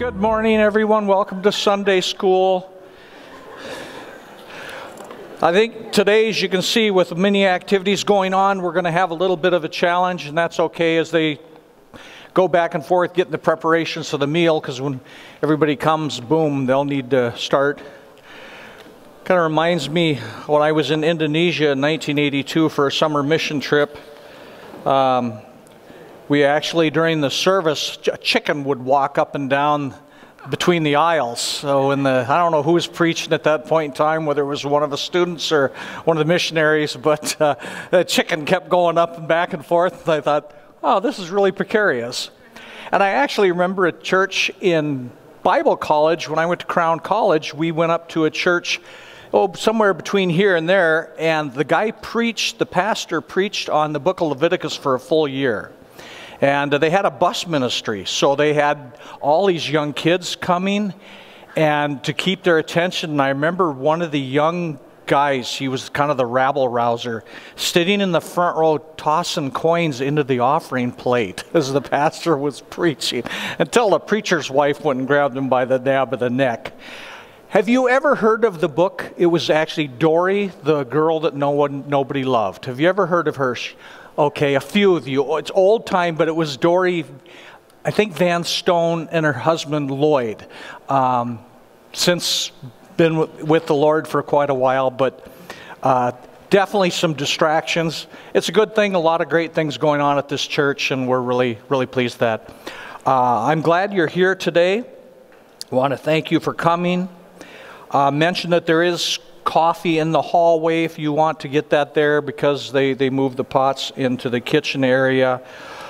Good morning, everyone. Welcome to Sunday School. I think today, as you can see, with many activities going on, we're going to have a little bit of a challenge, and that's okay as they go back and forth getting the preparations for the meal, because when everybody comes, boom, they'll need to start. Kind of reminds me when I was in Indonesia in 1982 for a summer mission trip. Um, we actually, during the service, a chicken would walk up and down between the aisles. So in the, I don't know who was preaching at that point in time, whether it was one of the students or one of the missionaries, but uh, the chicken kept going up and back and forth. And I thought, oh, this is really precarious. And I actually remember a church in Bible college, when I went to Crown College, we went up to a church oh, somewhere between here and there, and the guy preached, the pastor preached on the book of Leviticus for a full year. And they had a bus ministry, so they had all these young kids coming and to keep their attention. And I remember one of the young guys, he was kind of the rabble rouser, sitting in the front row tossing coins into the offering plate as the pastor was preaching until the preacher's wife went and grabbed him by the nape of the neck. Have you ever heard of the book? It was actually Dorie, the girl that no one, nobody loved. Have you ever heard of her? Okay, a few of you. It's old time, but it was Dorie, I think Van Stone and her husband Lloyd. Um, since been with the Lord for quite a while, but uh, definitely some distractions. It's a good thing, a lot of great things going on at this church, and we're really, really pleased that. Uh, I'm glad you're here today. I want to thank you for coming. Uh, mention that there is coffee in the hallway if you want to get that there because they, they move the pots into the kitchen area.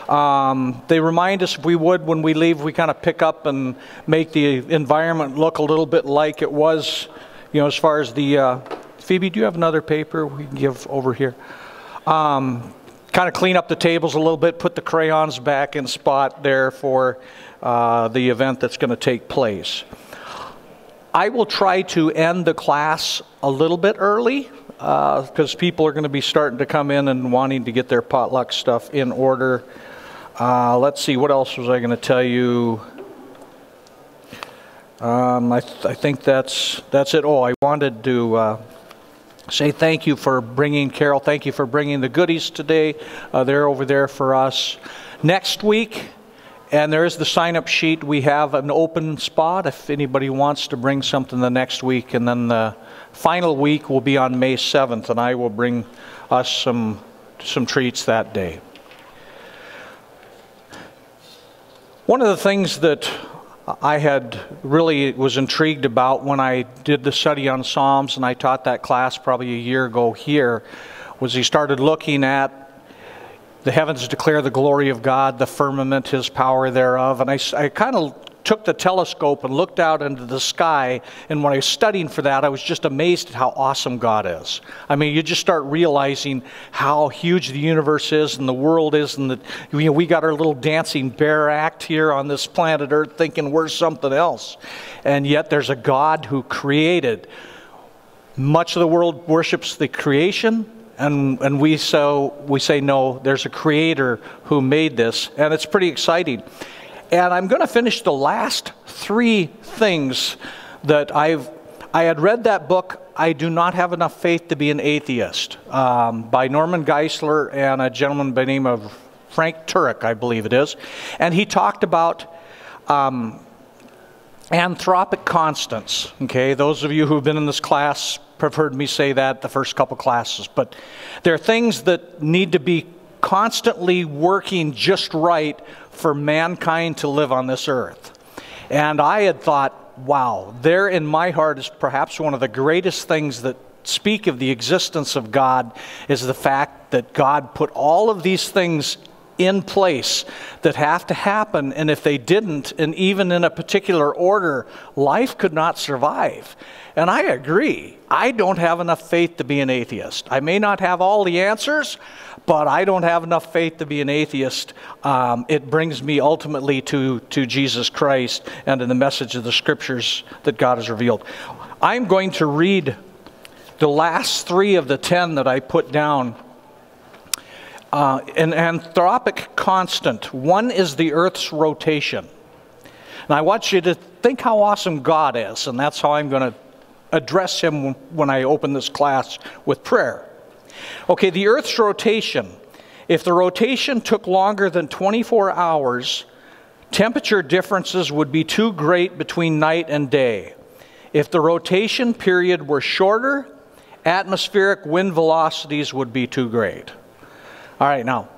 Um, they remind us if we would when we leave, we kind of pick up and make the environment look a little bit like it was, you know, as far as the. Uh, Phoebe, do you have another paper we can give over here? Um, kind of clean up the tables a little bit, put the crayons back in spot there for uh, the event that's going to take place. I will try to end the class a little bit early because uh, people are going to be starting to come in and wanting to get their potluck stuff in order. Uh, let's see, what else was I going to tell you? Um, I, th I, think that's that's it. Oh, I wanted to uh, say thank you for bringing Carol. Thank you for bringing the goodies today. Uh, they're over there for us. Next week, and there is the sign up sheet. We have an open spot if anybody wants to bring something the next week. And then the final week will be on May 7th, and I will bring us some, some treats that day. One of the things that I had really was intrigued about when I did the study on Psalms, and I taught that class probably a year ago here, was he started looking at the heavens declare the glory of God, the firmament, his power thereof. And I, I kind of took the telescope and looked out into the sky. And when I was studying for that, I was just amazed at how awesome God is. I mean, you just start realizing how huge the universe is and the world is, and that you know, we got our little dancing bear act here on this planet Earth thinking we're something else. And yet there's a God who created. Much of the world worships the creation, and, and we, so, we say, no, there's a creator who made this, and it's pretty exciting. And I'm going to finish the last three things that I've, I had read that book, I Do Not Have Enough Faith to Be an Atheist, um, by Norman Geisler and a gentleman by the name of Frank Turek, I believe it is. And he talked about um, anthropic constants. Okay, those of you who've been in this class have heard me say that the first couple classes, but there are things that need to be constantly working just right for mankind to live on this earth. And I had thought, wow, there in my heart is perhaps one of the greatest things that speak of the existence of God is the fact that God put all of these things in place that have to happen. And if they didn't, and even in a particular order, life could not survive. And I agree. I don't have enough faith to be an atheist. I may not have all the answers, but I don't have enough faith to be an atheist. Um, it brings me ultimately to, to Jesus Christ and to the message of the scriptures that God has revealed. I'm going to read the last three of the ten that I put down uh, an anthropic constant. One is the Earth's rotation. And I want you to think how awesome God is, and that's how I'm going to address Him when I open this class with prayer. Okay, the Earth's rotation. If the rotation took longer than 24 hours, temperature differences would be too great between night and day. If the rotation period were shorter, atmospheric wind velocities would be too great. All right, now,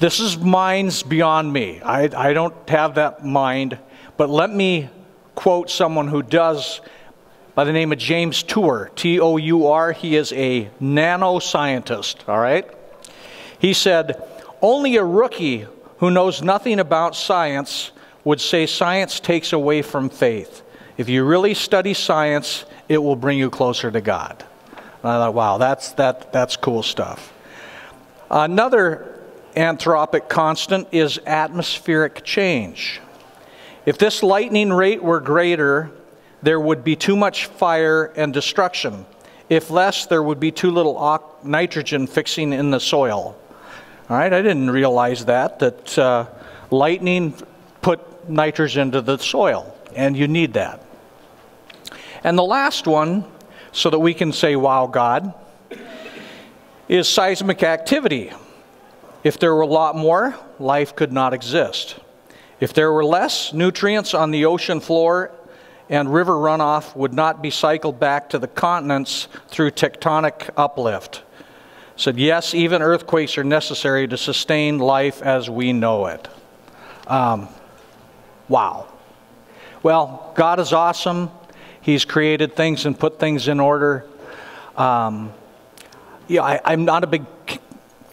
this is minds beyond me. I, I don't have that mind, but let me quote someone who does by the name of James Tour, T O U R. He is a nanoscientist, all right? He said, Only a rookie who knows nothing about science would say science takes away from faith. If you really study science, it will bring you closer to God. And I thought, wow, that's, that, that's cool stuff. Another anthropic constant is atmospheric change. If this lightning rate were greater, there would be too much fire and destruction. If less, there would be too little nitrogen fixing in the soil. All right, I didn't realize that, that uh, lightning put nitrogen into the soil, and you need that. And the last one, so that we can say, wow, God, is seismic activity. If there were a lot more, life could not exist. If there were less, nutrients on the ocean floor and river runoff would not be cycled back to the continents through tectonic uplift. Said, yes, even earthquakes are necessary to sustain life as we know it. Um, wow. Well, God is awesome. He's created things and put things in order. Um, yeah, I, am not a big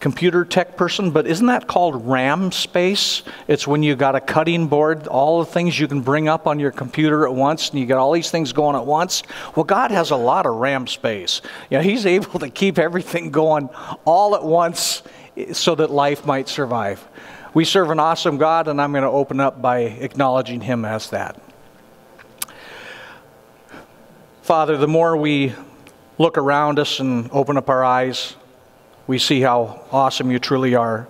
computer tech person, but isn't that called RAM space? It's when you got a cutting board, all the things you can bring up on your computer at once, and you got all these things going at once. Well, God has a lot of RAM space. You know, He's able to keep everything going all at once eh, so that life might survive. We serve an awesome God, and I'm going to open up by acknowledging Him as that. Father, the more we look around us and open up our eyes, we see how awesome you truly are.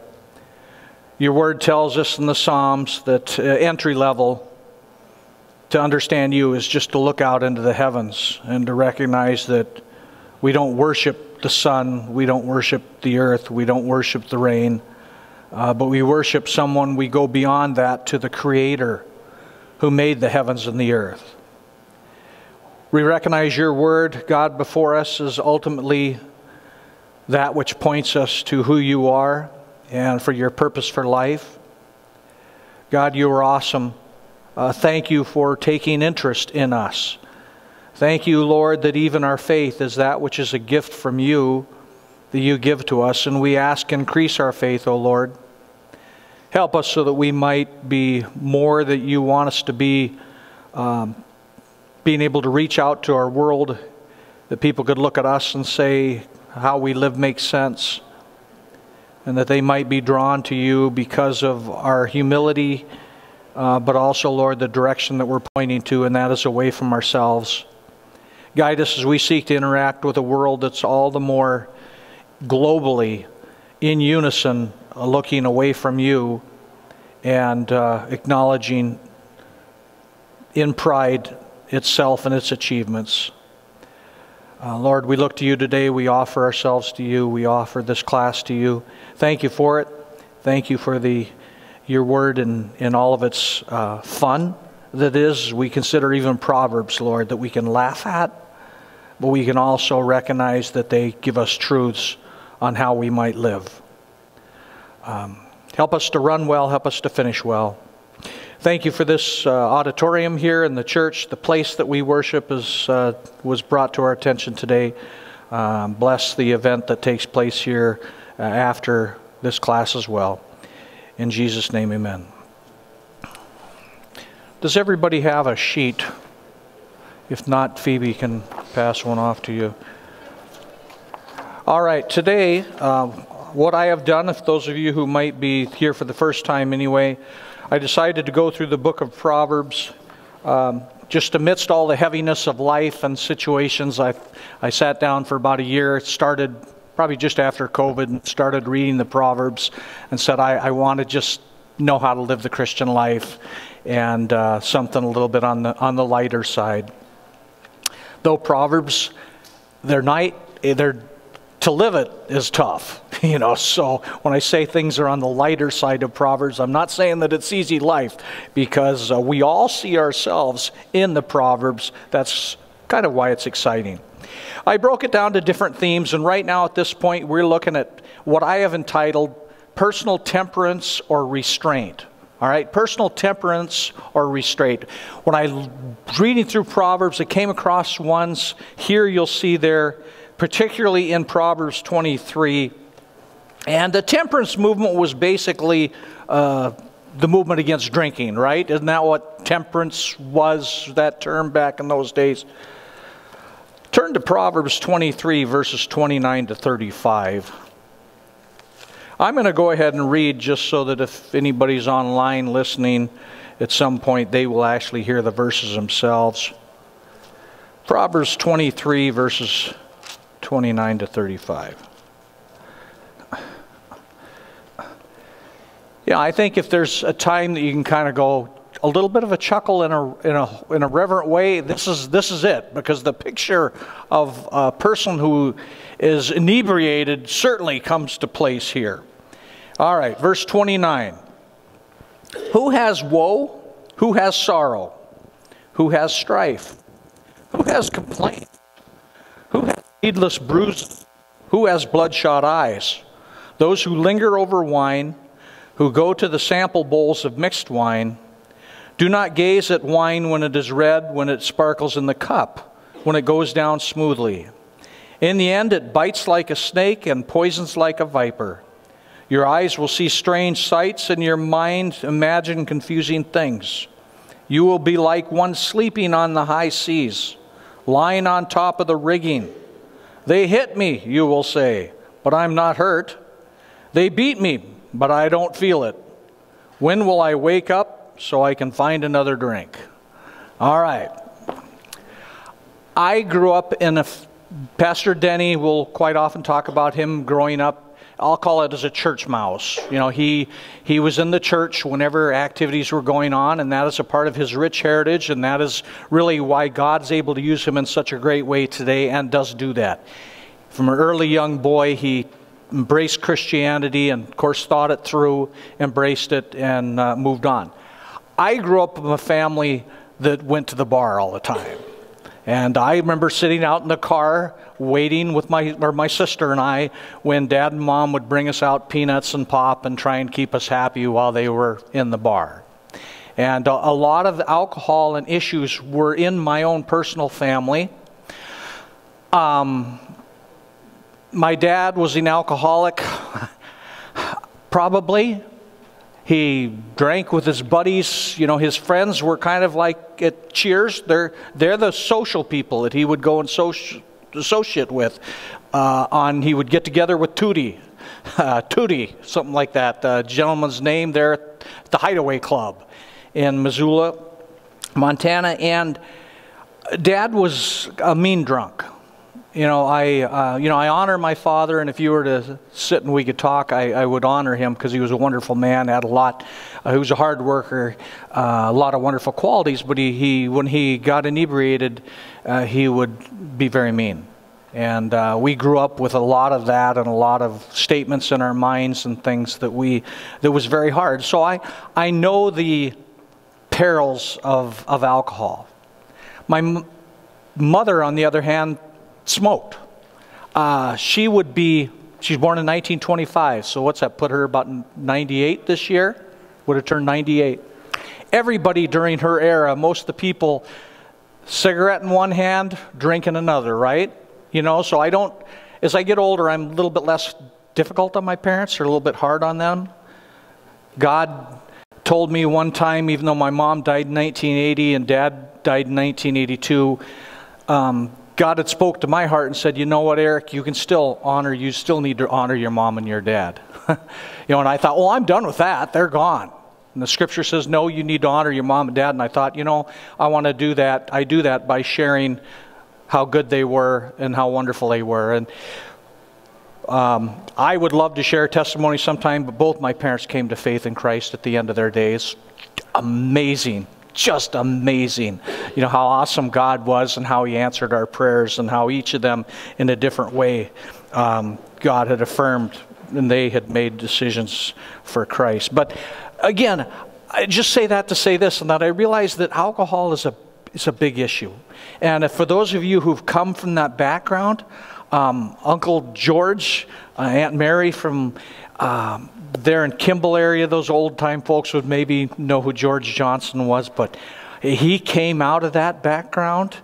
Your word tells us in the Psalms that uh, entry level to understand you is just to look out into the heavens and to recognize that we don't worship the sun, we don't worship the earth, we don't worship the rain, uh, but we worship someone, we go beyond that to the Creator who made the heavens and the earth. We recognize your word, God, before us is ultimately that which points us to who you are and for your purpose for life. God, you are awesome. Uh, thank you for taking interest in us. Thank you, Lord, that even our faith is that which is a gift from you that you give to us. And we ask, increase our faith, O Lord. Help us so that we might be more that you want us to be. Um, being able to reach out to our world, that people could look at us and say, how we live makes sense, and that they might be drawn to you because of our humility, uh, but also, Lord, the direction that we're pointing to, and that is away from ourselves. Guide us as we seek to interact with a world that's all the more globally in unison, uh, looking away from you and uh, acknowledging in pride itself and its achievements. Uh, Lord, we look to you today. We offer ourselves to you. We offer this class to you. Thank you for it. Thank you for the your word and, in all of its uh, fun that is. We consider even Proverbs, Lord, that we can laugh at, but we can also recognize that they give us truths on how we might live. Um, help us to run well. Help us to finish well. Thank you for this uh, auditorium here in the church. The place that we worship is, uh, was brought to our attention today. Um, bless the event that takes place here uh, after this class as well. In Jesus' name, amen. Does everybody have a sheet? If not, Phoebe can pass one off to you. All right, today, uh, what I have done, if those of you who might be here for the first time anyway, I decided to go through the book of Proverbs. Um, just amidst all the heaviness of life and situations, I, I sat down for about a year, started probably just after COVID, and started reading the Proverbs and said, I, I want to just know how to live the Christian life. and uh, something a little bit on the, on the lighter side. Though Proverbs, they're night, they're to live it is tough, you know. So when I say things are on the lighter side of Proverbs, I'm not saying that it's easy life because uh, we all see ourselves in the Proverbs. That's kind of why it's exciting. I broke it down to different themes, and right now at this point, we're looking at what I have entitled personal temperance or restraint. All right, personal temperance or restraint. When I reading through Proverbs, I came across ones. Here you'll see there particularly in Proverbs 23. And the temperance movement was basically uh, the movement against drinking, right? Isn't that what temperance was, that term back in those days? Turn to Proverbs 23, verses 29 to 35. I'm going to go ahead and read just so that if anybody's online listening at some point, they will actually hear the verses themselves. Proverbs 23, verses 29 to 35. Yeah, I think if there's a time that you can kind of go a little bit of a chuckle in a, in a, in a reverent way, this is, this is it, because the picture of a person who is inebriated certainly comes to place here. All right, verse 29. Who has woe? Who has sorrow? Who has strife? Who has complaint? Who has needless bruises? Who has bloodshot eyes? Those who linger over wine, who go to the sample bowls of mixed wine. Do not gaze at wine when it is red, when it sparkles in the cup, when it goes down smoothly. In the end, it bites like a snake and poisons like a viper. Your eyes will see strange sights, and your mind imagine confusing things. You will be like one sleeping on the high seas, lying on top of the rigging they hit me, you will say, but I'm not hurt. They beat me, but I don't feel it. When will I wake up so I can find another drink? All right. I grew up in a, Pastor Denny will quite often talk about him growing up I'll call it as a church mouse. You know, he he was in the church whenever activities were going on, and that is a part of his rich heritage, and that is really why God's able to use him in such a great way today, and does do that. From an early young boy, he embraced Christianity, and of course thought it through, embraced it, and uh, moved on. I grew up in a family that went to the bar all the time. And I remember sitting out in the car waiting with my or my sister and I when dad and mom would bring us out peanuts and pop and try and keep us happy while they were in the bar. And a, a lot of alcohol and issues were in my own personal family. Um, my dad was an alcoholic, probably. He drank with his buddies. You know, his friends were kind of like at Cheers. They're, they're the social people that he would go and social, associate with. Uh, on He would get together with Tootie. Uh, Tootie, something like that. The gentleman's name there at the Hideaway Club in Missoula, Montana. And Dad was a mean drunk you know, I, uh, you know, I honor my father, and if you were to sit and we could talk, I, I would honor him because he was a wonderful man, had a lot, uh, he was a hard worker, uh, a lot of wonderful qualities, but he, he when he got inebriated, uh, he would be very mean. And uh, we grew up with a lot of that and a lot of statements in our minds and things that we, that was very hard. So I, I know the perils of, of alcohol. My mother, on the other hand, smoked. Uh, she would be, she's born in 1925, so what's that, put her about 98 this year? Would have turned 98. Everybody during her era, most of the people, cigarette in one hand, drink in another, right? You know, so I don't, as I get older, I'm a little bit less difficult on my parents or a little bit hard on them. God told me one time, even though my mom died in 1980 and dad died in 1982, um, God had spoke to my heart and said, you know what, Eric, you can still honor, you still need to honor your mom and your dad. you know, and I thought, well, I'm done with that. They're gone. And the scripture says, no, you need to honor your mom and dad. And I thought, you know, I want to do that. I do that by sharing how good they were and how wonderful they were. And Um, I would love to share testimony sometime, but both my parents came to faith in Christ at the end of their days. Amazing just amazing. You know, how awesome God was and how He answered our prayers and how each of them, in a different way, um, God had affirmed and they had made decisions for Christ. But again, I just say that to say this, and that I realize that alcohol is a, is a big issue. And for those of you who've come from that background, um, Uncle George, uh, Aunt Mary from um, there in Kimball area, those old time folks would maybe know who George Johnson was, but he came out of that background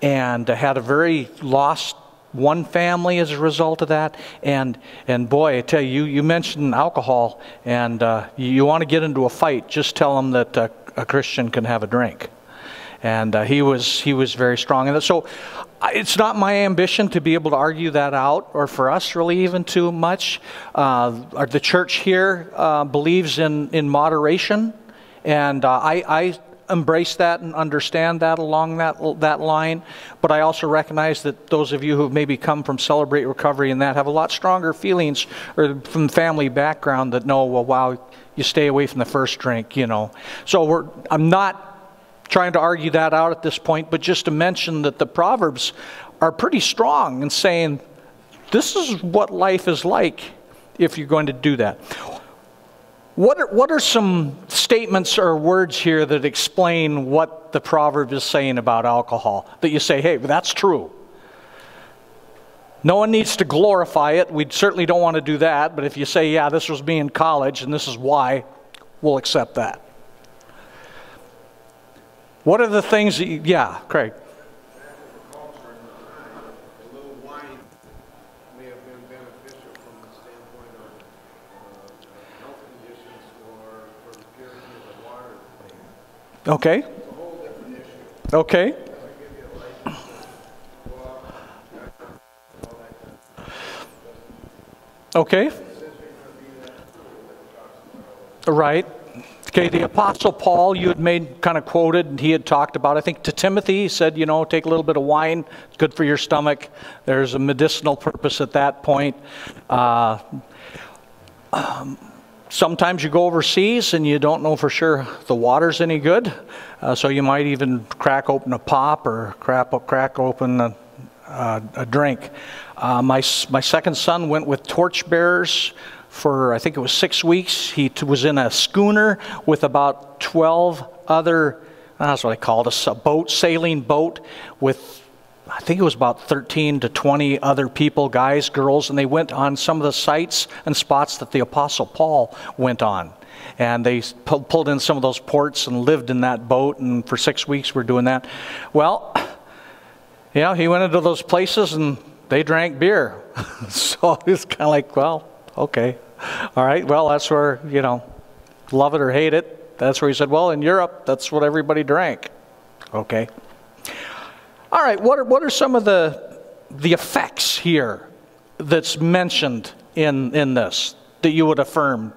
and had a very lost one family as a result of that. And and boy, I tell you, you mentioned alcohol, and uh, you want to get into a fight, just tell them that uh, a Christian can have a drink. And uh, he was he was very strong in that. So it's not my ambition to be able to argue that out, or for us really even too much. Uh, the church here uh, believes in, in moderation, and uh, I, I, embrace that and understand that along that, that line. But I also recognize that those of you who have maybe come from Celebrate Recovery and that have a lot stronger feelings, or from family background that know, well, wow, you stay away from the first drink, you know. So we're, I'm not trying to argue that out at this point, but just to mention that the Proverbs are pretty strong in saying this is what life is like if you're going to do that. What are, what are some statements or words here that explain what the proverb is saying about alcohol? That you say, hey, that's true. No one needs to glorify it. We certainly don't want to do that. But if you say, yeah, this was me in college and this is why, we'll accept that. What are the things that you, yeah, Craig? Okay. Okay. Okay. Right. Okay, the Apostle Paul, you had made kind of quoted, and he had talked about, I think to Timothy, he said, you know, take a little bit of wine, it's good for your stomach. There's a medicinal purpose at that point. Uh, um, sometimes you go overseas and you don't know for sure the water's any good, uh, so you might even crack open a pop or crack, crack open a, uh, a drink. Uh, my, my second son went with torchbearers for I think it was six weeks. He was in a schooner with about 12 other, uh, that's what I call it, a boat, sailing boat with I think it was about 13 to 20 other people, guys, girls, and they went on some of the sites and spots that the Apostle Paul went on. And they pulled in some of those ports and lived in that boat, and for six weeks we're doing that. Well, you know, he went into those places and they drank beer. so it's kind of like, well, Okay. All right. Well, that's where, you know, love it or hate it. That's where he said, well, in Europe, that's what everybody drank. Okay. All right. What are, what are some of the, the effects here that's mentioned in, in this that you would affirm?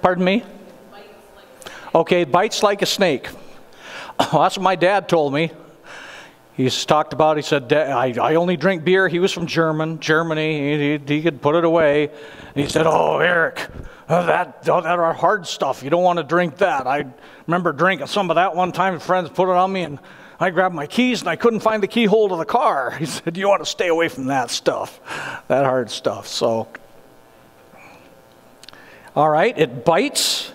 Pardon me? Okay, bites like a snake. Well, that's what my dad told me. He's talked about, he said, I, I only drink beer. He was from German, Germany. He, he could put it away. And he said, Oh, Eric, oh, that, oh, that are hard stuff. You don't want to drink that. I remember drinking some of that one time. Friends put it on me, and I grabbed my keys, and I couldn't find the keyhole to the car. He said, You want to stay away from that stuff, that hard stuff. So, all right, it bites.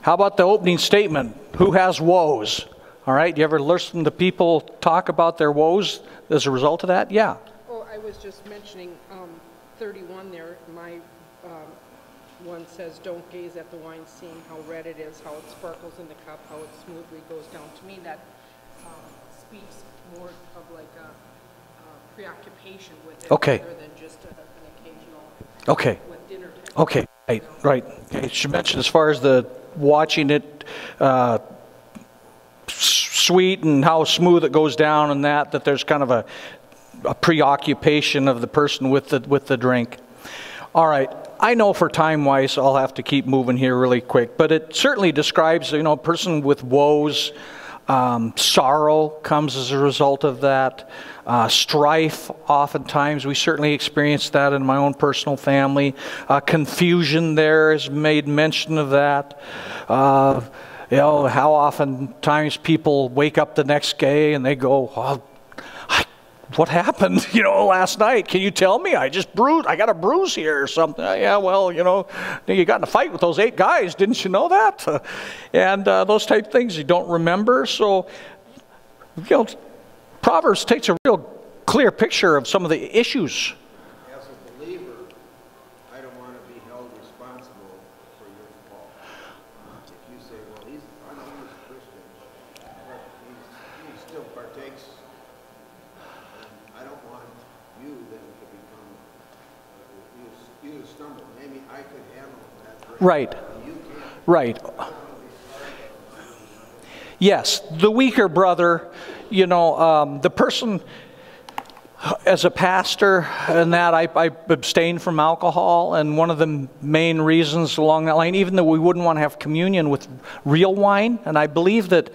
How about the opening statement? Who has woes? All right, you ever listen to people talk about their woes as a result of that? Yeah. Oh, I was just mentioning um, 31 there. My um, one says, "Don't gaze at the wine, seeing how red it is, how it sparkles in the cup, how it smoothly goes down." To me, that um, speaks more of like a, a preoccupation with it, okay. rather than just a, an occasional. Okay. With dinner. Okay. Right. Right. Okay. She mentioned as far as the watching it. Uh, sweet and how smooth it goes down and that, that there's kind of a, a preoccupation of the person with the, with the drink. All right, I know for time wise I'll have to keep moving here really quick, but it certainly describes, you know, a person with woes. Um, sorrow comes as a result of that. Uh, strife, oftentimes, we certainly experience that in my own personal family. Uh, confusion there is made mention of that. Uh, you know, how often times people wake up the next day and they go, oh, what happened, you know, last night? Can you tell me? I just bruised, I got a bruise here or something. Yeah, well, you know, you got in a fight with those eight guys. Didn't you know that? and uh, those type things you don't remember. So, you know, Proverbs takes a real clear picture of some of the issues. As a believer, I don't want to be held responsible for your fault. If you say, well, he's, I know he's a Christian, but he's, he still partakes, and I don't want you then to become, uh, you, you to stumble. Maybe I could handle that. Right. Right. Yes, the weaker brother, you know, um, the person as a pastor and that I, I abstained from alcohol and one of the main reasons along that line even though we wouldn't want to have communion with real wine and i believe that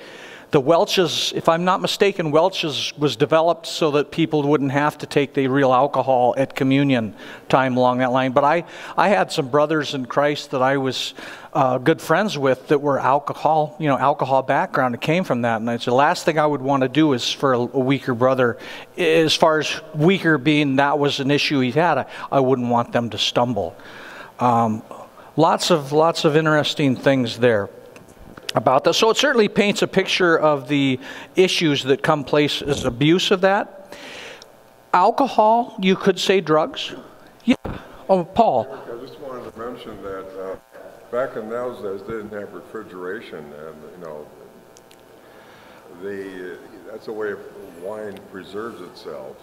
the Welch's, if I'm not mistaken, Welch's was developed so that people wouldn't have to take the real alcohol at communion time along that line. But I, I had some brothers in Christ that I was uh, good friends with that were alcohol, you know, alcohol background. It came from that. And I said, the last thing I would want to do is for a, a weaker brother, as far as weaker being that was an issue he had, I, I wouldn't want them to stumble. Um, lots of lots of interesting things there about that. So it certainly paints a picture of the issues that come place as abuse of that. Alcohol, you could say drugs. Yeah. Oh, Paul. I just wanted to mention that uh, back in those days, they didn't have refrigeration, and you know, the that's a way of wine preserves itself.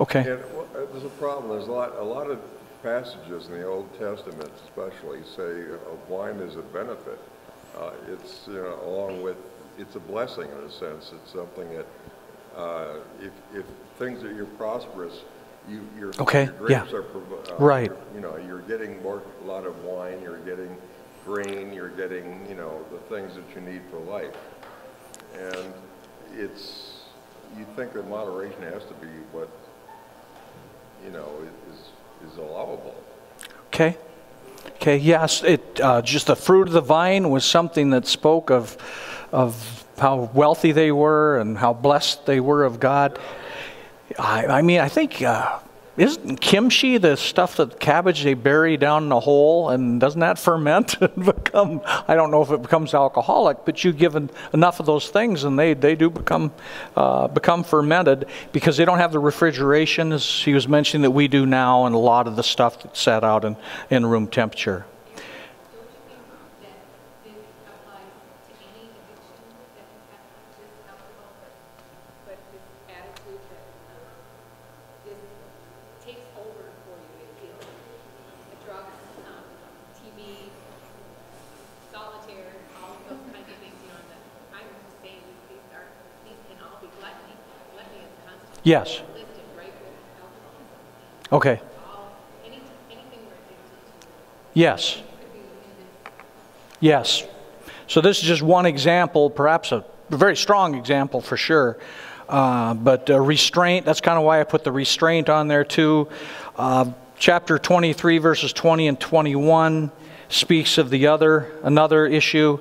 Okay. And uh, there's a problem. There's a lot, a lot of passages in the Old Testament, especially, say uh, wine is a benefit. Uh, it's you know, along with it's a blessing in a sense. It's something that uh, if, if things that you're prosperous, you your, okay. your grapes yeah. are uh, right. You know, you're getting more a lot of wine. You're getting grain. You're getting you know the things that you need for life, and it's you think that moderation has to be what you know is is allowable. Okay. Okay, yes, it, uh, just the fruit of the vine was something that spoke of, of how wealthy they were and how blessed they were of God. I, I mean, I think, uh, isn't kimchi the stuff that cabbage they bury down in a hole and doesn't that ferment and become, I don't know if it becomes alcoholic, but you give enough of those things and they, they do become, uh, become fermented because they don't have the refrigeration, as he was mentioning, that we do now and a lot of the stuff that's set out in, in room temperature. Yes. Okay. Yes. Yes. So this is just one example, perhaps a very strong example for sure. Uh, but uh, restraint, that's kind of why I put the restraint on there too. Uh, chapter 23, verses 20 and 21 speaks of the other, another issue.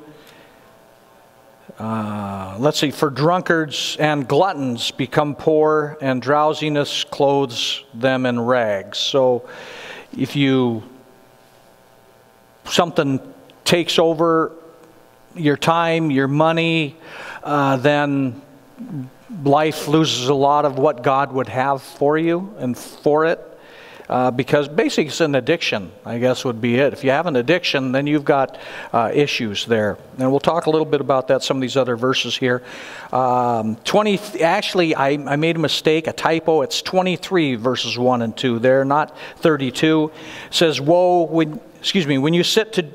Uh, let's see, for drunkards and gluttons become poor, and drowsiness clothes them in rags. So if you, something takes over your time, your money, uh, then life loses a lot of what God would have for you and for it uh, because basically it's an addiction, I guess would be it. If you have an addiction, then you've got uh, issues there. And we'll talk a little bit about that, some of these other verses here. Um, 20, actually, I, I made a mistake, a typo. It's 23 verses 1 and 2 there, not 32. It says, Woe, when, excuse me, when you sit to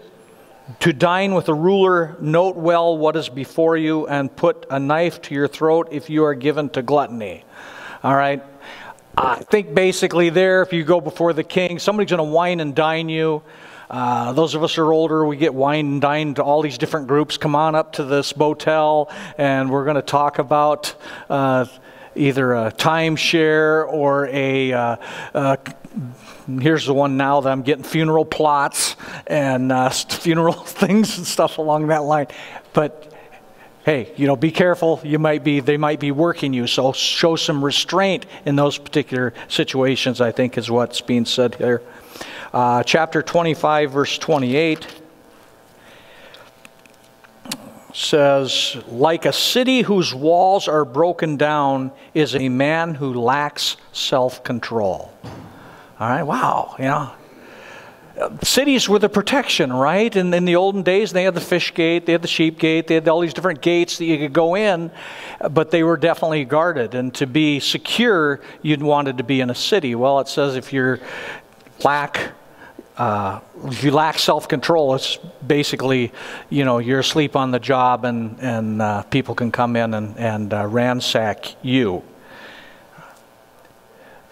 to dine with a ruler, note well what is before you, and put a knife to your throat if you are given to gluttony. All right? I think basically there, if you go before the king, somebody's going to wine and dine you. Uh, those of us who are older, we get wine and dine to all these different groups. Come on up to this motel, and we're going to talk about uh, either a timeshare or a. Uh, uh, here's the one now that I'm getting funeral plots and uh, funeral things and stuff along that line. But hey, you know, be careful. You might be, they might be working you. So show some restraint in those particular situations, I think is what's being said here. Uh, chapter 25, verse 28 says, Like a city whose walls are broken down is a man who lacks self control. All right, wow, you know. Cities were the protection, right? And in the olden days, they had the fish gate, they had the sheep gate, they had all these different gates that you could go in, but they were definitely guarded. And to be secure, you'd wanted to be in a city. Well, it says if you're lack uh, if you lack self-control, it's basically, you know, you're asleep on the job and, and uh, people can come in and, and uh, ransack you.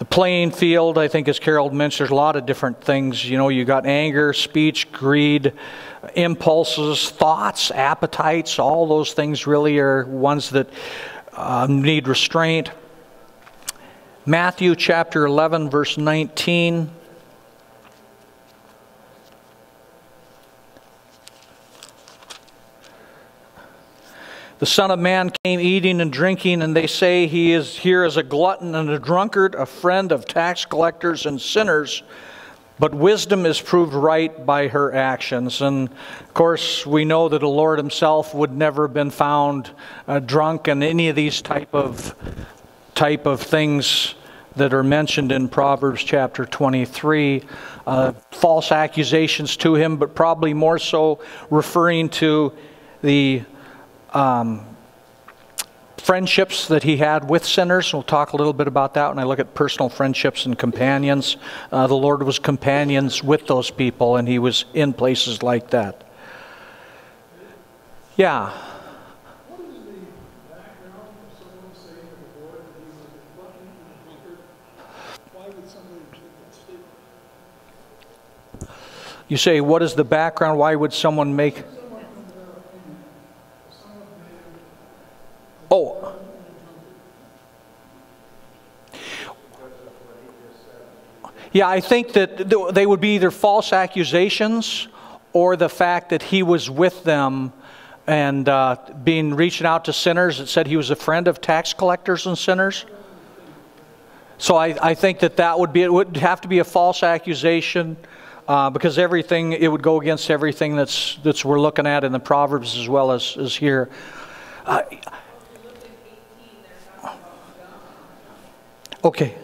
The playing field, I think, as Carol mentioned, there's a lot of different things. You know, you got anger, speech, greed, impulses, thoughts, appetites. All those things really are ones that uh, need restraint. Matthew chapter 11, verse 19. The Son of Man came eating and drinking, and they say he is here as a glutton and a drunkard, a friend of tax collectors and sinners. But wisdom is proved right by her actions. And of course, we know that the Lord himself would never have been found uh, drunk in any of these type of, type of things that are mentioned in Proverbs chapter 23. Uh, false accusations to him, but probably more so referring to the um, friendships that he had with sinners. We'll talk a little bit about that when I look at personal friendships and companions. Uh, the Lord was companions with those people, and he was in places like that. Yeah. You say, what is the background? Why would someone make. Oh. Yeah, I think that they would be either false accusations or the fact that he was with them and uh, being reaching out to sinners. It said he was a friend of tax collectors and sinners. So I, I think that that would be it would have to be a false accusation uh, because everything it would go against everything that's that's we're looking at in the Proverbs as well as as here. Uh, Okay.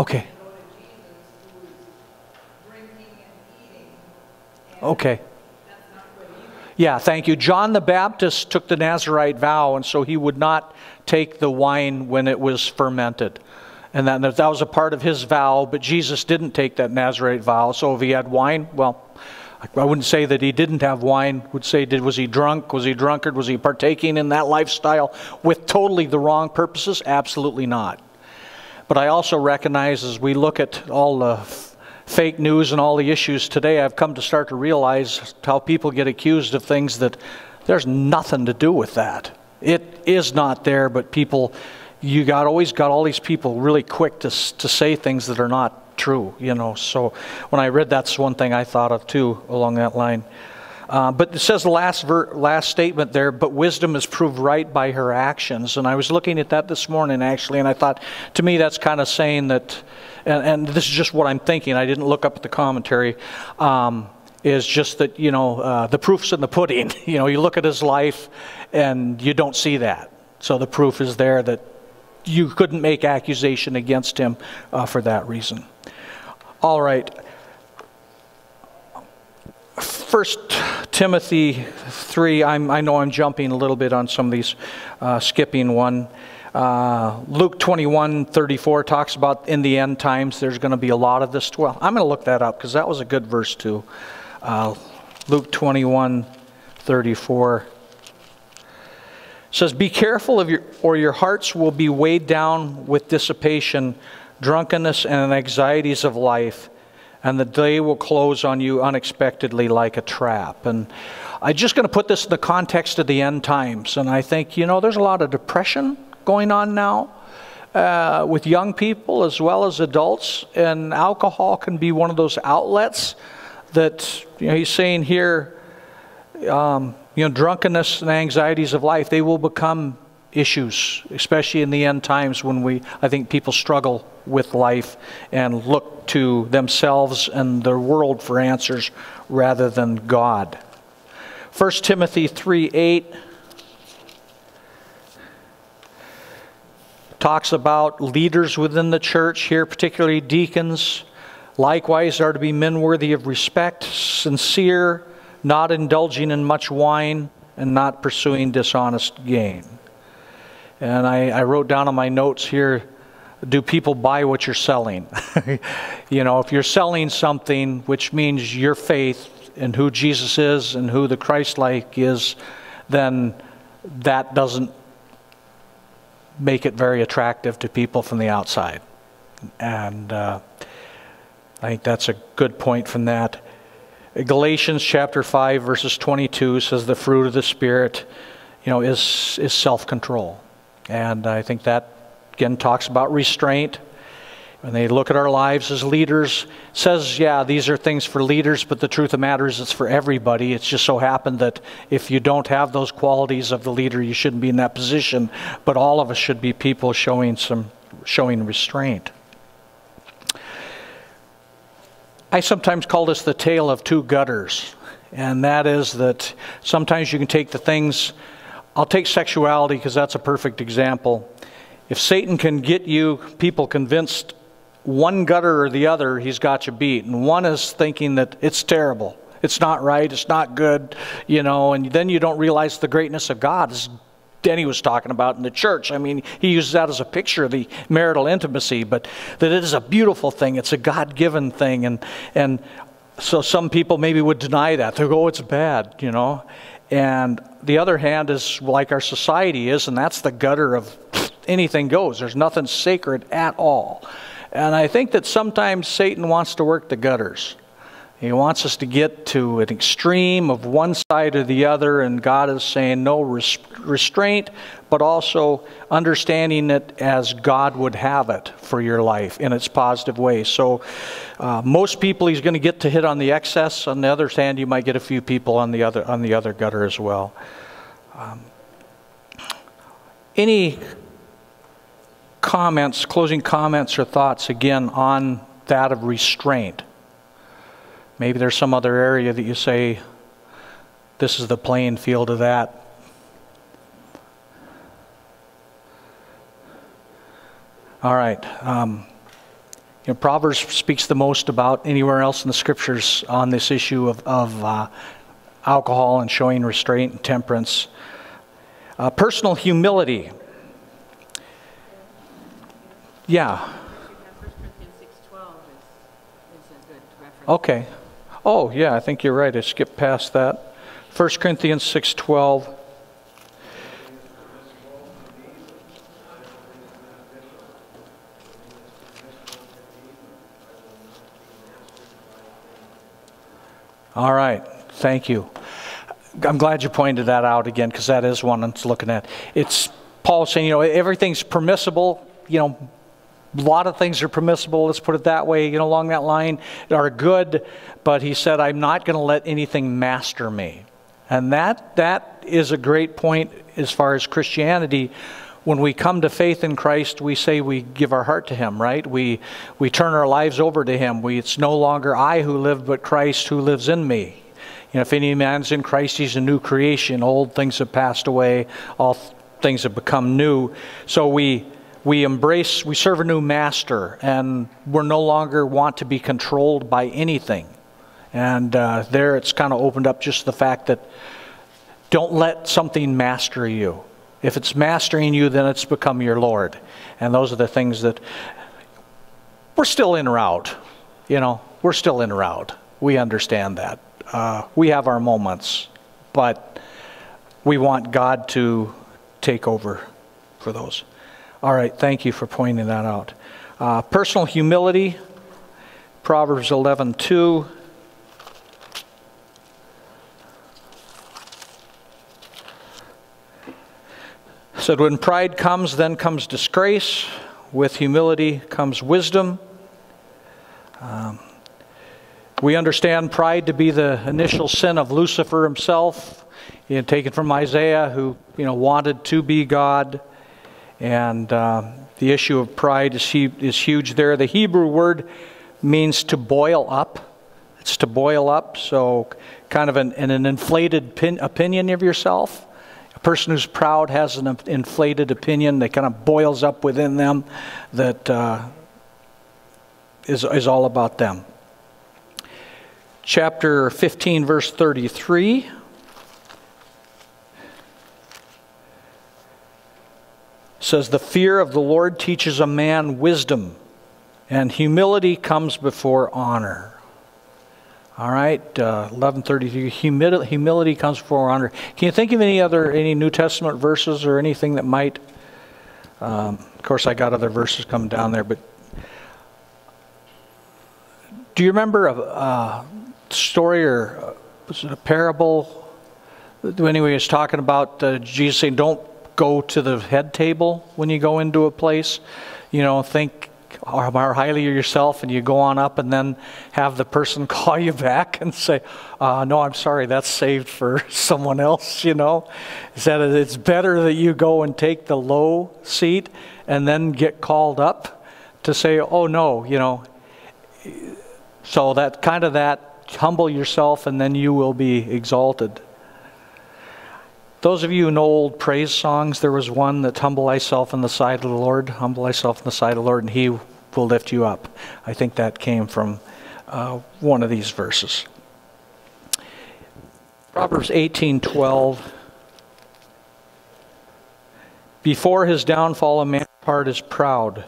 Okay. Okay. Yeah, thank you. John the Baptist took the Nazarite vow, and so he would not take the wine when it was fermented. And that, that was a part of his vow, but Jesus didn't take that Nazarite vow. So if he had wine, well, I wouldn't say that he didn't have wine. Would say, did was he drunk? Was he drunkard? Was he partaking in that lifestyle with totally the wrong purposes? Absolutely not. But I also recognize as we look at all the fake news and all the issues today, I've come to start to realize how people get accused of things that there's nothing to do with that. It is not there, but people, you got always got all these people really quick to to say things that are not true, you know. So when I read that's one thing I thought of too along that line. Uh, but it says the last, ver- last statement there, but wisdom is proved right by her actions. And I was looking at that this morning actually, and I thought, to me, that's kind of saying that, and, and, this is just what I'm thinking, I didn't look up at the commentary, um, is just that, you know, uh, the proof's in the pudding. you know, you look at his life and you don't see that. So the proof is there that you couldn't make accusation against him uh, for that reason. All right. First Timothy 3, I'm, i know I'm jumping a little bit on some of these, uh, skipping one. Uh, Luke 21 34 talks about in the end times there's going to be a lot of this. Well, I'm going to look that up because that was a good verse too. Uh, Luke 21 34 says, Be careful of your, or your hearts will be weighed down with dissipation drunkenness, and anxieties of life, and the day will close on you unexpectedly like a trap. And I'm just going to put this in the context of the end times. And I think, you know, there's a lot of depression going on now. Uh, with young people as well as adults, and alcohol can be one of those outlets that you know, he's saying here. Um, you know, drunkenness and anxieties of life, they will become issues, especially in the end times when we, I think people struggle with life and look to themselves and their world for answers rather than God. 1 Timothy 3 8 talks about leaders within the church here, particularly deacons. Likewise, are to be men worthy of respect, sincere, not indulging in much wine, and not pursuing dishonest gain. And I, I wrote down on my notes here do people buy what you're selling? you know, if you're selling something, which means your faith in who Jesus is and who the Christ like is, then that doesn't make it very attractive to people from the outside. And uh, I think that's a good point from that. Galatians chapter 5, verses 22 says the fruit of the Spirit, you know, is, is self control. And I think that, again, talks about restraint. When they look at our lives as leaders, says, yeah, these are things for leaders, but the truth of the matter is it's for everybody. It's just so happened that if you don't have those qualities of the leader, you shouldn't be in that position. But all of us should be people showing some showing restraint. I sometimes call this the tale of two gutters, and that is that sometimes you can take the things I'll take sexuality because that's a perfect example. If Satan can get you people convinced one gutter or the other, he's got you beat. And one is thinking that it's terrible, it's not right, it's not good, you know, and then you don't realize the greatness of God. As Denny was talking about in the church. I mean, he uses that as a picture of the marital intimacy, but that it is a beautiful thing. It's a God given thing. And, and so some people maybe would deny that. They go, oh, it's bad, you know. And the other hand is like our society is, and that's the gutter of anything goes. There's nothing sacred at all. And I think that sometimes Satan wants to work the gutters. He wants us to get to an extreme of one side or the other, and God is saying no restraint, but also understanding it as God would have it for your life in its positive way. So, uh, most people He's going to get to hit on the excess. On the other hand, you might get a few people on the other on the other gutter as well. Um, any comments, closing comments or thoughts again on that of restraint? Maybe there's some other area that you say, this is the playing field of that. All right. Um, you know, Proverbs speaks the most about anywhere else in the scriptures on this issue of, of uh, alcohol and showing restraint and temperance. Uh, personal humility. Yeah. Okay. Oh, yeah, I think you're right. I skipped past that. 1 Corinthians 6:12. All right. Thank you. I'm glad you pointed that out again because that is one I'm looking at. It's Paul saying, you know, everything's permissible, you know, a lot of things are permissible, let's put it that way, you know, along that line, are good, but he said, I'm not going to let anything master me. And that, that is a great point as far as Christianity. When we come to faith in Christ, we say we give our heart to Him, right? We, we turn our lives over to Him. We, it's no longer I who live, but Christ who lives in me. You know, if any man's in Christ, he's a new creation. Old things have passed away, all things have become new. So we we embrace, we serve a new master, and we're no longer want to be controlled by anything. And uh, there it's kind of opened up just the fact that don't let something master you. If it's mastering you, then it's become your Lord. And those are the things that we're still in route. You know, we're still in route. We understand that. Uh, we have our moments, but we want God to take over for those. All right, thank you for pointing that out. Uh, personal humility, Proverbs 11:2. Said, when pride comes, then comes disgrace. With humility comes wisdom. Um, we understand pride to be the initial sin of Lucifer himself, you know, taken from Isaiah, who you know wanted to be God, and uh, the issue of pride is, is huge there. The Hebrew word means to boil up. It's to boil up, so kind of an, an inflated pin, opinion of yourself. A person who's proud has an inflated opinion that kind of boils up within them that uh, is is all about them chapter 15, verse 33. Says, The fear of the Lord teaches a man wisdom, and humility comes before honor. All right, uh, 1133, humility, humility comes before honor. Can you think of any other, any New Testament verses or anything that might, um, of course I got other verses coming down there, but do you remember a, uh, story or uh, was it a parable? Anyway, he was talking about uh, Jesus saying, "Don't go to the head table when you go into a place." You know, think more highly of yourself, and you go on up, and then have the person call you back and say, uh, "No, I'm sorry, that's saved for someone else." You know, is that it's better that you go and take the low seat and then get called up to say, "Oh no," you know. So that kind of that humble yourself and then you will be exalted. Those of you who know old praise songs, there was one that humble thyself in the sight of the Lord, humble thyself in the sight of the Lord, and he will lift you up. I think that came from uh, one of these verses. Proverbs 18:12 Before his downfall a man's heart is proud,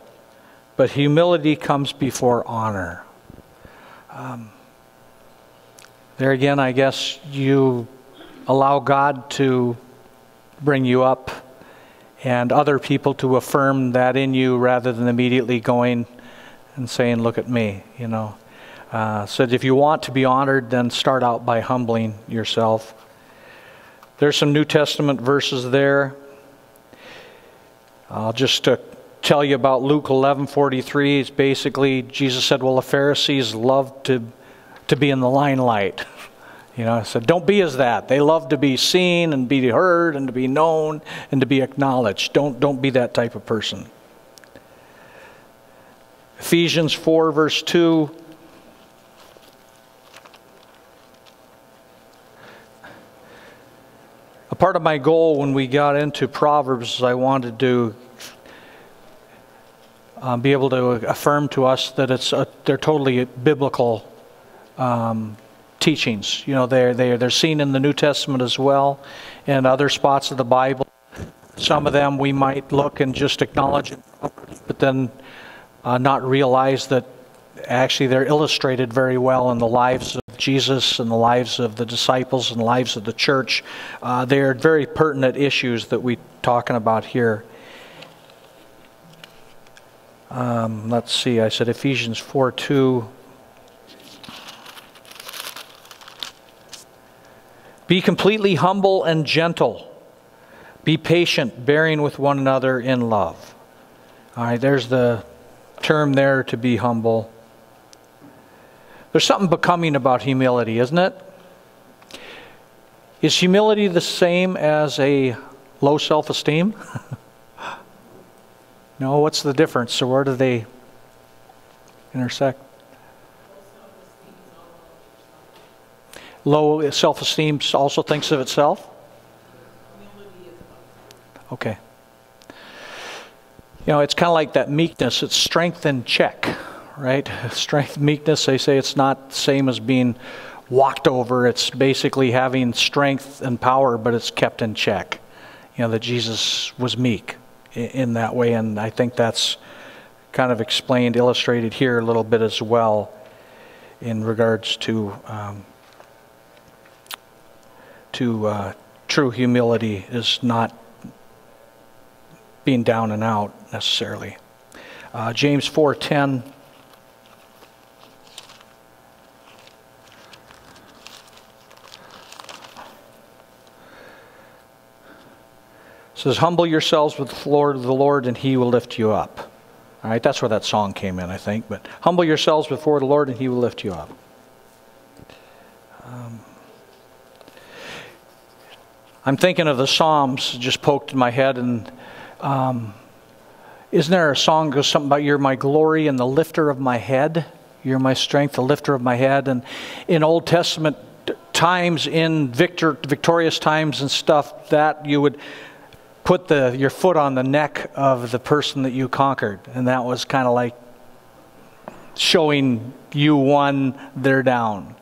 but humility comes before honor. Um, there again, I guess you allow God to bring you up and other people to affirm that in you rather than immediately going and saying, Look at me, you know. Uh, so if you want to be honored, then start out by humbling yourself. There's some New Testament verses there. I'll just uh, tell you about Luke 11:43. It's basically Jesus said, "Well, the Pharisees loved to to be in the limelight. You know, I said, don't be as that. They love to be seen and be heard and to be known and to be acknowledged. Don't, don't be that type of person. Ephesians 4, verse 2. A part of my goal when we got into Proverbs is I wanted to um, be able to affirm to us that it's a, they're totally biblical um, teachings. You know, they're, they're, they're seen in the New Testament as well, and other spots of the Bible. Some of them we might look and just acknowledge, but then uh, not realize that actually they're illustrated very well in the lives of Jesus and the lives of the disciples and the lives of the church. Uh, they're very pertinent issues that we're talking about here. Um, let's see, I said Ephesians 4 2. Be completely humble and gentle. Be patient, bearing with one another in love. All right, there's the term there to be humble. There's something becoming about humility, isn't it? Is humility the same as a low self esteem? no, what's the difference? So, where do they intersect? Low self esteem also thinks of itself? Okay. You know, it's kind of like that meekness. It's strength in check, right? Strength, meekness, they say it's not the same as being walked over. It's basically having strength and power, but it's kept in check. You know, that Jesus was meek in that way, and I think that's kind of explained, illustrated here a little bit as well in regards to um, to uh, true humility is not being down and out necessarily. Uh, James 4:10. says humble yourselves with the lord the lord and he will lift you up all right that's where that song came in i think but humble yourselves before the lord and he will lift you up um, I'm thinking of the Psalms just poked in my head, and um, isn't there a song that goes something about you're my glory and the lifter of my head? You're my strength, the lifter of my head. And in Old Testament times, in victor, victorious times and stuff, that you would put the, your foot on the neck of the person that you conquered. And that was kind of like showing you won, they're down.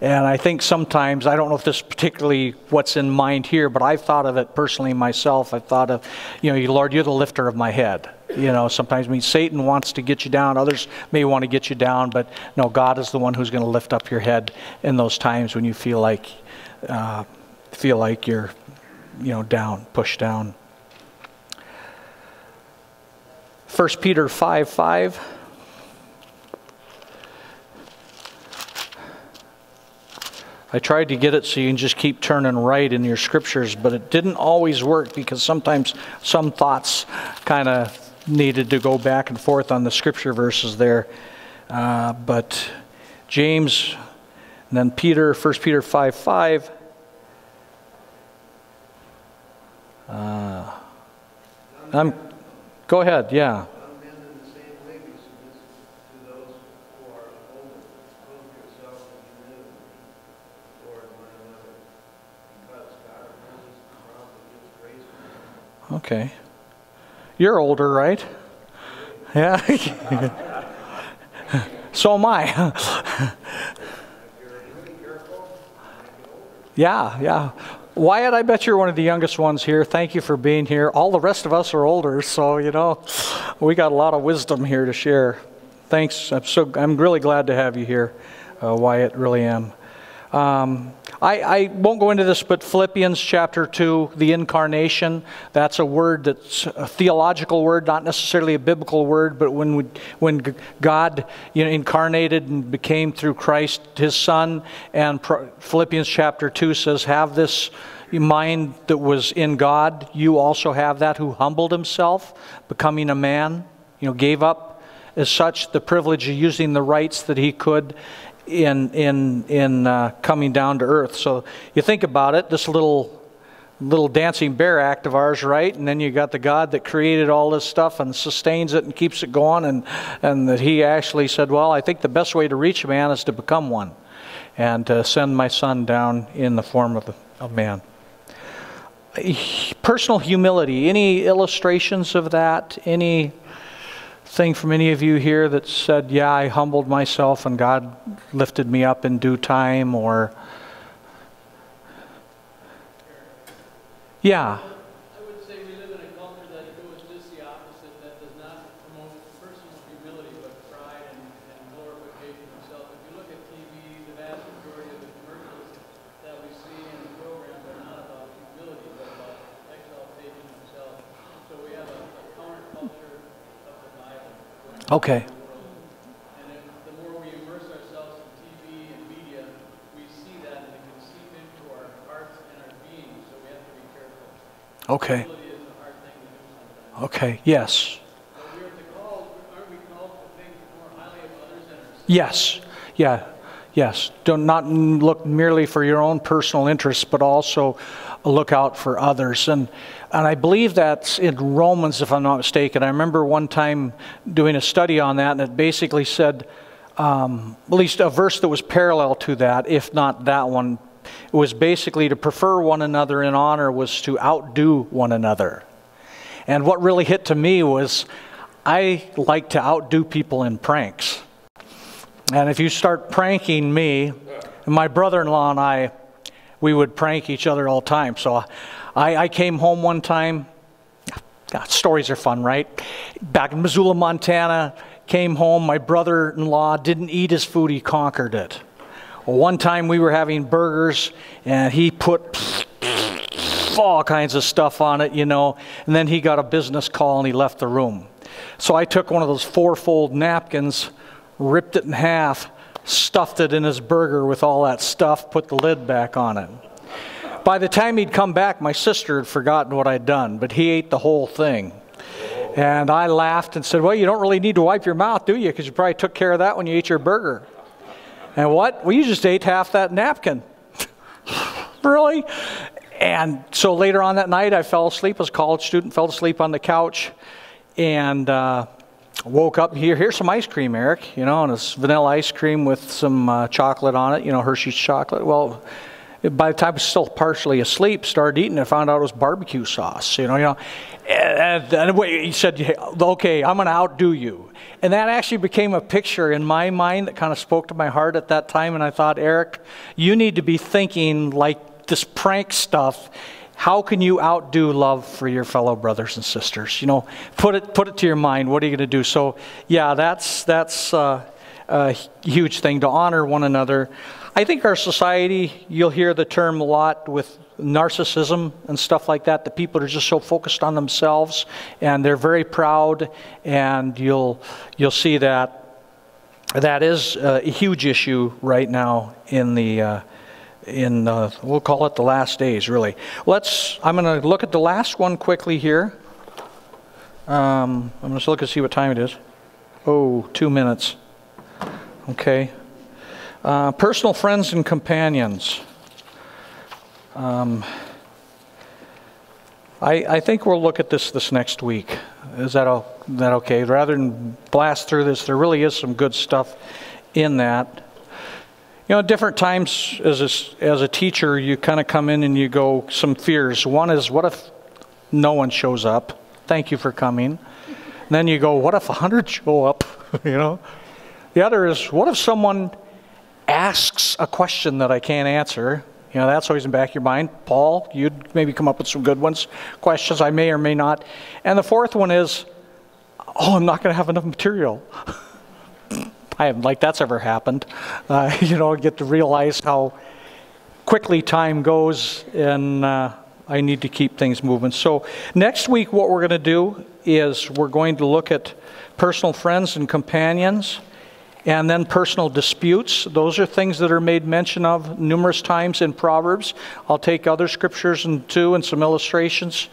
And I think sometimes, I don't know if this is particularly what's in mind here, but I've thought of it personally myself. I've thought of, you know, Lord, you're the lifter of my head. You know, sometimes I mean Satan wants to get you down, others may want to get you down, but no, God is the one who's going to lift up your head in those times when you feel like, uh, feel like you're, you know, down, pushed down. 1 Peter 5 5. I tried to get it so you can just keep turning right in your scriptures, but it didn't always work because sometimes some thoughts kind of needed to go back and forth on the scripture verses there. Uh, but James, and then Peter, 1 Peter 5 5. Uh, I'm, go ahead, yeah. Okay. You're older, right? Yeah. so am I. yeah, yeah. Wyatt, I bet you're one of the youngest ones here. Thank you for being here. All the rest of us are older, so you know, we got a lot of wisdom here to share. Thanks. I'm so I'm really glad to have you here, uh, Wyatt. Really am. Um, I, I, won't go into this, but Philippians chapter 2, the incarnation, that's a word that's a theological word, not necessarily a biblical word, but when, we, when God you know, incarnated and became through Christ his Son, and Philippians chapter 2 says, Have this mind that was in God, you also have that, who humbled himself, becoming a man, you know, gave up as such the privilege of using the rights that he could in in in uh, coming down to earth. So you think about it, this little little dancing bear act of ours, right? And then you got the God that created all this stuff and sustains it and keeps it going, and and that He actually said, well, I think the best way to reach a man is to become one, and to send my son down in the form of a man. Personal humility. Any illustrations of that? Any thing from any of you here that said, Yeah, I humbled myself and God lifted me up in due time? Or, yeah. Okay. Okay. Okay, yes. Yes, yeah, yes. Do not look merely for your own personal interests, but also look out for others. And, and I believe that's in Romans, if I'm not mistaken. I remember one time doing a study on that, and it basically said, um, at least a verse that was parallel to that, if not that one, it was basically to prefer one another in honor was to outdo one another. And what really hit to me was I like to outdo people in pranks. And if you start pranking me, my brother in law and I, we would prank each other all the time. So I, I came home one time. God, stories are fun, right? Back in Missoula, Montana, came home. My brother in law didn't eat his food, he conquered it. Well, one time we were having burgers and he put all kinds of stuff on it, you know, and then he got a business call and he left the room. So I took one of those four-fold napkins, ripped it in half, stuffed it in his burger with all that stuff, put the lid back on it. By the time he'd come back, my sister had forgotten what I'd done, but he ate the whole thing. And I laughed and said, Well, you don't really need to wipe your mouth, do you? Because you probably took care of that when you ate your burger. And what? Well, you just ate half that napkin. really? And so later on that night, I fell asleep as a college student, fell asleep on the couch, and uh, woke up here. Here's some ice cream, Eric. You know, and it's vanilla ice cream with some uh, chocolate on it. You know, Hershey's chocolate. Well, by the time I was still partially asleep, started eating, and found out it was barbecue sauce. You know, you know. And, and he said, "Okay, I'm going to outdo you." And that actually became a picture in my mind that kind of spoke to my heart at that time. And I thought, Eric, you need to be thinking like this prank stuff. How can you outdo love for your fellow brothers and sisters? You know, put it put it to your mind. What are you going to do? So, yeah, that's that's uh, a huge thing to honor one another. I think our society, you'll hear the term a lot with narcissism and stuff like that. The people are just so focused on themselves and they're very proud, and you'll you'll see that that is a huge issue right now in the. Uh, in uh, we'll call it the last days really let's i'm going to look at the last one quickly here um, i'm going to look and see what time it is oh two minutes okay uh, personal friends and companions. Um, I, I, think we'll look at this this next week. Is that, all, that okay? Rather than blast through this, there really is some good stuff in that. You know, different times as a, as a teacher, you kind of come in and you go some fears. One is, what if no one shows up? Thank you for coming. And then you go, what if a hundred show up? you know. The other is, what if someone asks a question that I can't answer, you know, that's always in the back of your mind. Paul, you'd maybe come up with some good ones, questions I may or may not. And the fourth one is, oh, I'm not going to have enough material. I haven't like that's ever happened. Uh, you know, get to realize how quickly time goes and uh, I need to keep things moving. So next week what we're going to do is we're going to look at personal friends and companions. And then personal disputes. Those are things that are made mention of numerous times in Proverbs. I'll take other scriptures and two and some illustrations.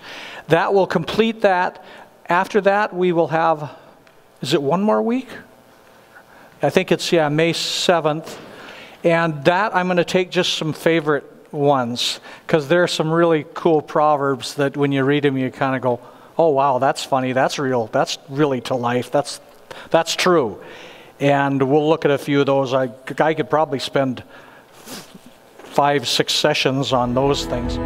That will complete that. After that, we will have, is it one more week? I think it's, yeah, May 7th. And that I'm going to take just some favorite ones because there are some really cool Proverbs that when you read them, you kind of go, oh, wow, that's funny. That's real. That's really to life. That's, that's true. And we'll look at a few of those. I, I could probably spend five, six sessions on those things.